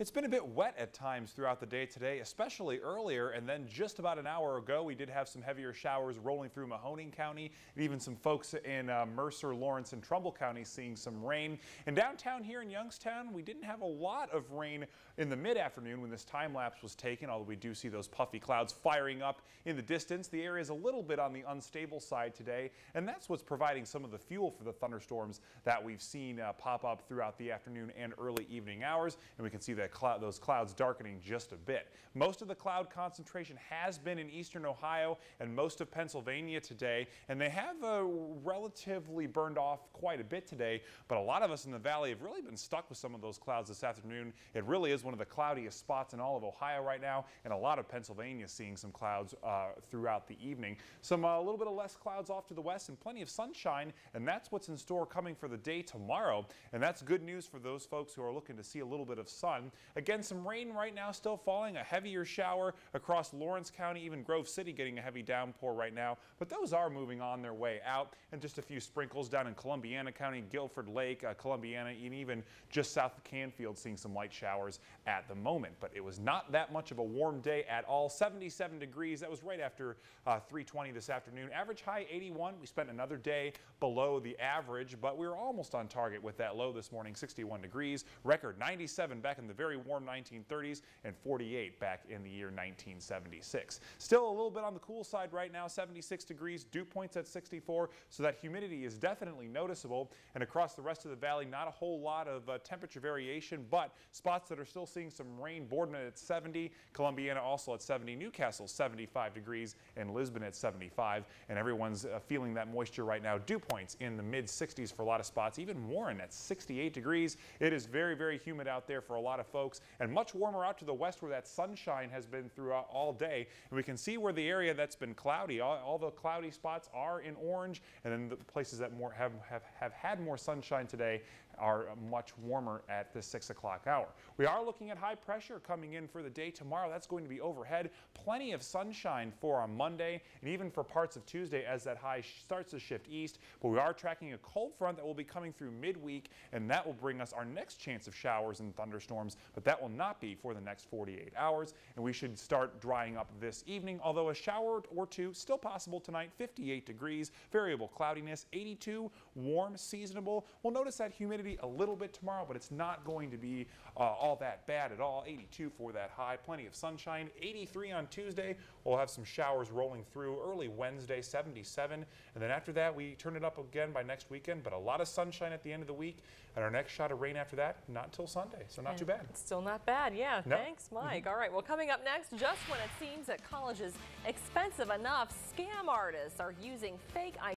It's been a bit wet at times throughout the day today, especially earlier. And then just about an hour ago, we did have some heavier showers rolling through Mahoning County and even some folks in uh, Mercer, Lawrence, and Trumbull County seeing some rain. In downtown here in Youngstown, we didn't have a lot of rain in the mid afternoon when this time lapse was taken, although we do see those puffy clouds firing up in the distance. The area is a little bit on the unstable side today, and that's what's providing some of the fuel for the thunderstorms that we've seen uh, pop up throughout the afternoon and early evening hours. And we can see that cloud, those clouds darkening just a bit. Most of the cloud concentration has been in eastern Ohio and most of Pennsylvania today, and they have uh, relatively burned off quite a bit today, but a lot of us in the valley have really been stuck with some of those clouds this afternoon. It really is one of the cloudiest spots in all of Ohio right now, and a lot of Pennsylvania seeing some clouds uh, throughout the evening. Some a uh, little bit of less clouds off to the west and plenty of sunshine, and that's what's in store coming for the day tomorrow, and that's good news for those folks who are looking to see a little bit of sun. Again, some rain right now still falling, a heavier shower across Lawrence County, even Grove City getting a heavy downpour right now, but those are moving on their way out. And just a few sprinkles down in Columbiana County, Guilford Lake, uh, Columbiana, and even just south of Canfield seeing some light showers at the moment. But it was not that much of a warm day at all. 77 degrees. That was right after uh, 320 this afternoon. Average high 81. We spent another day below the average, but we were almost on target with that low this morning, 61 degrees. Record 97 back in the very warm 1930s and 48 back in the year 1976. Still a little bit on the cool side right now, 76 degrees, dew points at 64, so that humidity is definitely noticeable. And across the rest of the valley, not a whole lot of uh, temperature variation, but spots that are still seeing some rain. Boardman at 70, Columbiana also at 70, New Castle 75 degrees, and Lisbon at 75. And everyone's uh, feeling that moisture right now. Dew points in the mid 60s for a lot of spots. Even Warren at 68 degrees. It is very, very humid out there for a lot of folks and much warmer out to the west where that sunshine has been throughout all day. And we can see where the area that's been cloudy, all, all the cloudy spots are in orange, and then the places that more have, have, have had more sunshine today are much warmer at the 6 o'clock hour. We are looking at high pressure coming in for the day tomorrow. That's going to be overhead. Plenty of sunshine for on Monday and even for parts of Tuesday as that high starts to shift east. But we are tracking a cold front that will be coming through midweek, and that will bring us our next chance of showers and thunderstorms. But that will not be for the next 48 hours, and we should start drying up this evening, although a shower or two still possible tonight, 58 degrees, variable cloudiness, 82, warm, seasonable. We'll notice that humidity a little bit tomorrow, but it's not going to be uh, all that bad at all. 82 for that high, plenty of sunshine. 83 on Tuesday. We'll have some showers rolling through early Wednesday, 77. And then after that, we turn it up again by next weekend, but a lot of sunshine at the end of the week. And our next shot of rain after that, not until Sunday, so not and too bad. Still not bad, yeah. Nope. Thanks, Mike. Mm -hmm. All right, well, coming up next, just when it seems that college is expensive enough, scam artists are using fake